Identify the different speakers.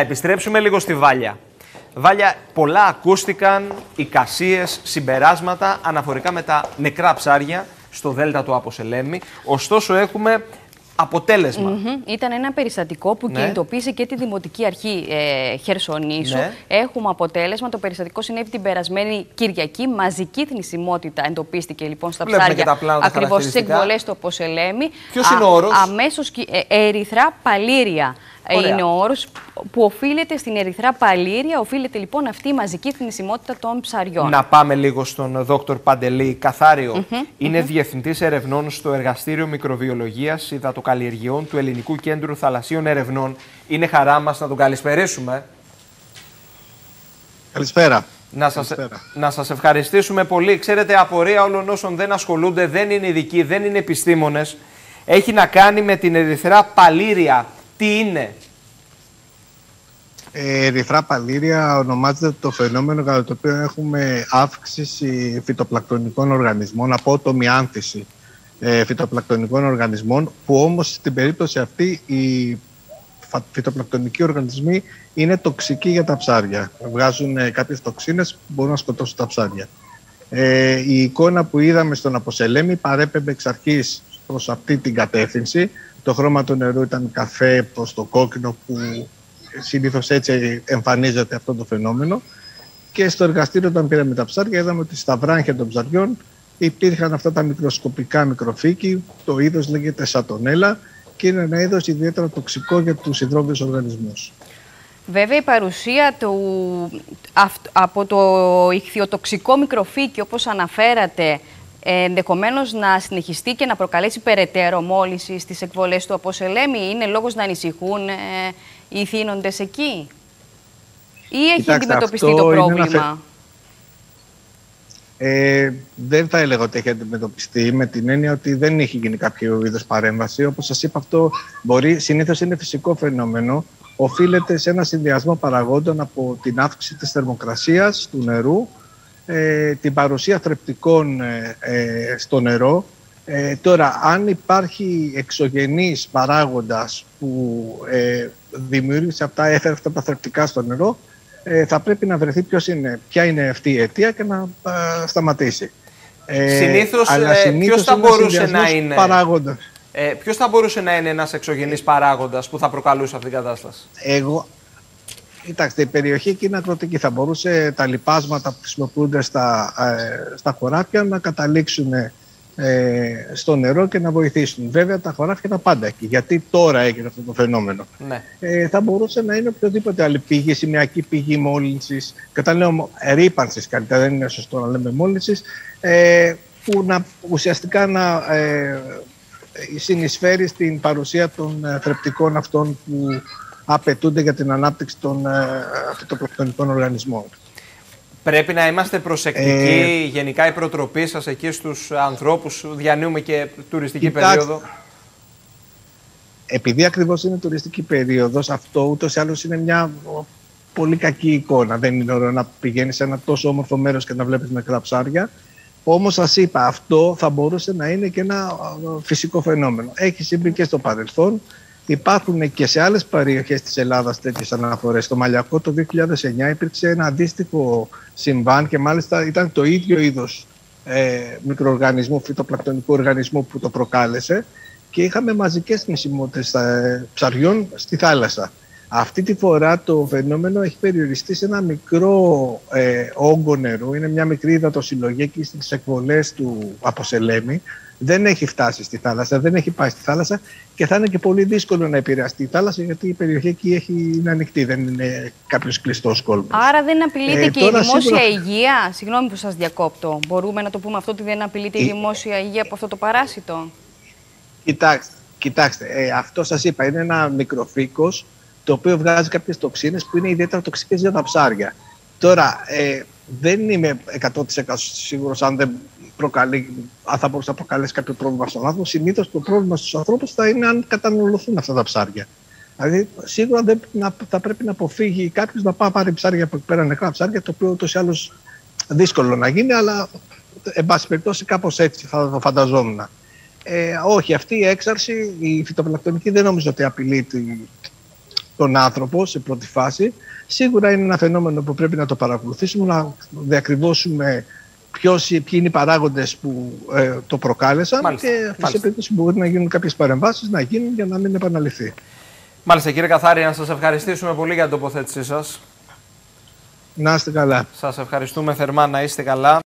Speaker 1: επιστρέψουμε λίγο στη Βάλια. Βάλια, πολλά ακούστηκαν, εικασίες, συμπεράσματα αναφορικά με τα νεκρά ψάρια στο Δέλτα του Αποσελέμη. Ωστόσο έχουμε αποτέλεσμα.
Speaker 2: Ήταν ένα περιστατικό που
Speaker 1: Ναι.
Speaker 2: κινητοποίησε και τη Δημοτική Αρχή ε, Χερσονήσου.
Speaker 1: Ναι.
Speaker 2: Έχουμε αποτέλεσμα. Το περιστατικό συνέβη την περασμένη Κυριακή. Μαζική θνησιμότητα εντοπίστηκε λοιπόν στα
Speaker 1: Βλέπουμε
Speaker 2: ψάρια.
Speaker 1: και τα πλάνα, τα
Speaker 2: Ακριβώς στις
Speaker 1: χαρακτηριστικά.
Speaker 2: εκβολές του Αποσελέμη.
Speaker 1: Ποιος είναι ο όρος;
Speaker 2: Αμέσως ερυθρά παλήρια. Ε,
Speaker 1: Ωραία.
Speaker 2: Είναι ο όρος που οφείλεται στην ερυθρά παλήρια, οφείλεται λοιπόν αυτή η μαζική θνησιμότητα των ψαριών.
Speaker 1: Να πάμε λίγο στον δόκτωρ Παντελή Καθάριο. Είναι διευθυντής ερευνών στο Εργαστήριο Μικροβιολογίας Υδατοκαλλιεργειών του Ελληνικού Κέντρου Θαλασσίων Ερευνών. Είναι χαρά μας να τον καλησπερίσουμε.
Speaker 3: Καλησπέρα.
Speaker 1: Να σας,
Speaker 3: Καλησπέρα.
Speaker 1: να σας ευχαριστήσουμε πολύ. Ξέρετε, απορία όλων όσων δεν ασχολούνται, δεν είναι ειδικοί, δεν είναι επιστήμονες. Έχει να κάνει με την ερυθρά παλήρια. Τι είναι;
Speaker 3: Ε, ερυθρά παλήρια ονομάζεται το φαινόμενο κατά το οποίο έχουμε αύξηση φυτοπλακτονικών οργανισμών, απότομη άνθηση ε, φυτοπλακτονικών οργανισμών, που όμως στην περίπτωση αυτή οι φα- φυτοπλακτονικοί οργανισμοί είναι τοξικοί για τα ψάρια. Βγάζουν ε, κάποιες τοξίνες που μπορούν να σκοτώσουν τα ψάρια. Ε, η εικόνα που είδαμε στον Αποσελέμη παρέπεμπε εξ αρχής προς αυτή την κατεύθυνση. Το χρώμα του νερού ήταν καφέ προς το κόκκινο που συνήθως έτσι εμφανίζεται αυτό το φαινόμενο. Και στο εργαστήριο όταν πήραμε τα ψάρια είδαμε ότι στα βράχια των ψαριών υπήρχαν αυτά τα μικροσκοπικά μικροφύκη, το είδος λέγεται σατονέλα και είναι ένα είδος ιδιαίτερα τοξικό για τους υδρόβιους οργανισμούς.
Speaker 2: Βέβαια η παρουσία του, αυτ- από το ηχθειοτοξικό μικροφύκι όπως αναφέρατε ενδεχομένως να συνεχιστεί και να προκαλέσει περαιτέρω μόλυνση στις εκβολές του Αποσελέμη είναι λόγος να ανησυχούν ε, οι θύνοντες εκεί; Ή έχει
Speaker 3: Κοιτάξτε,
Speaker 2: αντιμετωπιστεί
Speaker 3: αυτό
Speaker 2: το
Speaker 3: είναι ένα
Speaker 2: πρόβλημα;
Speaker 3: Ε, δεν θα έλεγα ότι έχει αντιμετωπιστεί με την έννοια ότι δεν έχει γίνει κάποιο είδος παρέμβαση. Όπως σας είπα, αυτό μπορεί συνήθως είναι φυσικό φαινόμενο. Οφείλεται σε ένα συνδυασμό παραγόντων από την αύξηση της θερμοκρασίας του νερού, ε, την παρουσία θρεπτικών ε, ε, στο νερό. Ε, τώρα, αν υπάρχει εξωγενής παράγοντας που ε, δημιούργησε αυτά, έφερε αυτά τα θρεπτικά στο νερό, ε, θα πρέπει να βρεθεί ποιος είναι, ποια είναι αυτή η αιτία και να α, σταματήσει. Ε,
Speaker 1: Συνήθως,
Speaker 3: αλλά
Speaker 1: ε,
Speaker 3: συνήθως
Speaker 1: ποιος θα
Speaker 3: είναι
Speaker 1: μπορούσε να
Speaker 3: συνδυασμός
Speaker 1: είναι;
Speaker 3: Παράγοντας.
Speaker 1: Ε, Ποιος θα μπορούσε να είναι ένας εξωγενής παράγοντας που θα προκαλούσε αυτή την κατάσταση;
Speaker 3: Εγώ, κοιτάξτε, η περιοχή εκεί είναι αγροτική. Θα μπορούσε τα λοιπάσματα που χρησιμοποιούνται στα, ε, στα χωράφια να καταλήξουν ε, στο νερό και να βοηθήσουν. Βέβαια, τα χωράφια είναι πάντα εκεί. Γιατί τώρα έγινε αυτό το φαινόμενο.
Speaker 1: Ναι.
Speaker 3: Ε, θα μπορούσε να είναι οποιοδήποτε άλλη πηγή, σημειακή πηγή μόλυνσης. Και όταν λέω ρήπανσης, καλύτερα δεν είναι σωστό να λέμε μόλυνσης, ε, που να, ουσιαστικά να ε, συνεισφέρει στην παρουσία των ε, θρεπτικών αυτών που απαιτούνται για την ανάπτυξη των ε, φυτοπλακτονικών οργανισμών.
Speaker 1: Πρέπει να είμαστε προσεκτικοί γενικά η προτροπή σας εκεί στους ανθρώπους. Διανύουμε και τουριστική
Speaker 3: Κοιτάξτε,
Speaker 1: περίοδο.
Speaker 3: Επειδή ακριβώς είναι τουριστική περίοδος, αυτό ούτως ή άλλως είναι μια ο, πολύ κακή εικόνα. Δεν είναι ωραίο να πηγαίνεις σε ένα τόσο όμορφο μέρος και να βλέπεις νεκρά ψάρια. Όμως σας είπα, αυτό θα μπορούσε να είναι και ένα α, φυσικό φαινόμενο. Έχει συμβεί και στο παρελθόν. Υπάρχουν και σε άλλες περιοχές της Ελλάδας τέτοιες αναφορές. Στο Μαλιακό το 2009 υπήρξε ένα αντίστοιχο συμβάν και μάλιστα ήταν το ίδιο είδος ε, μικροοργανισμού, φυτοπλακτονικού οργανισμού που το προκάλεσε και είχαμε μαζικές θνησιμότητες ε, ψαριών στη θάλασσα. Αυτή τη φορά το φαινόμενο έχει περιοριστεί σε ένα μικρό ε, όγκο νερού. Είναι μια μικρή υδατοσυλλογή εκεί στις εκβολές του Αποσελέμη. Δεν έχει φτάσει στη θάλασσα, δεν έχει πάει στη θάλασσα και θα είναι και πολύ δύσκολο να επηρεαστεί η θάλασσα γιατί η περιοχή εκεί έχει, είναι ανοιχτή, δεν είναι κάποιος κλειστός κόλπος.
Speaker 2: Άρα δεν απειλείται
Speaker 3: Ε,
Speaker 2: και η
Speaker 3: τώρα
Speaker 2: δημόσια
Speaker 3: σίγουρα-
Speaker 2: υγεία; Συγγνώμη που σας διακόπτω. Μπορούμε να το πούμε αυτό ότι δεν απειλείται η
Speaker 3: Η-
Speaker 2: δημόσια υγεία από αυτό το παράσιτο;
Speaker 3: Κοιτάξτε, κοιτάξτε ε, αυτό σας είπα είναι ένα μικροφύκος το οποίο βγάζει κάποιες τοξίνες που είναι ιδιαίτερα τοξικές για τα ψάρια. Τώρα, ε, δεν είμαι 100% σίγουρος αν, δεν προκαλεί, αν θα μπορούσε να προκαλέσει κάποιο πρόβλημα στον άνθρωπο. Συνήθως το πρόβλημα στους ανθρώπους θα είναι αν καταναλωθούν αυτά τα ψάρια. Δηλαδή, σίγουρα δεν, να, θα πρέπει να αποφύγει κάποιος να πάει να πάρει ψάρια από εκεί πέρα, νεκρά ψάρια, το οποίο ούτως ή άλλως δύσκολο να γίνει, αλλά εν πάση περιπτώσει κάπως έτσι θα το φανταζόμουν. Ε, όχι, αυτή η έξαρση, η φυτοπλακτονική δεν νομίζω ότι απειλεί τη, τον άνθρωπο σε πρώτη φάση. Σίγουρα είναι ένα φαινόμενο που πρέπει να το παρακολουθήσουμε, να διακριβώσουμε ποιος, ποιοι είναι οι παράγοντες που ε, το προκάλεσαν
Speaker 1: Μάλιστα,
Speaker 3: και σε
Speaker 1: μάλιστα.
Speaker 3: περίπτωση που μπορεί να γίνουν κάποιες παρεμβάσεις να γίνουν για να μην επαναληφθεί.
Speaker 1: Μάλιστα, κύριε Καθάρη, να σας ευχαριστήσουμε πολύ για την τοποθέτησή σας.
Speaker 3: Να είστε καλά.
Speaker 1: Σας ευχαριστούμε θερμά να είστε καλά.